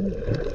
Thank you.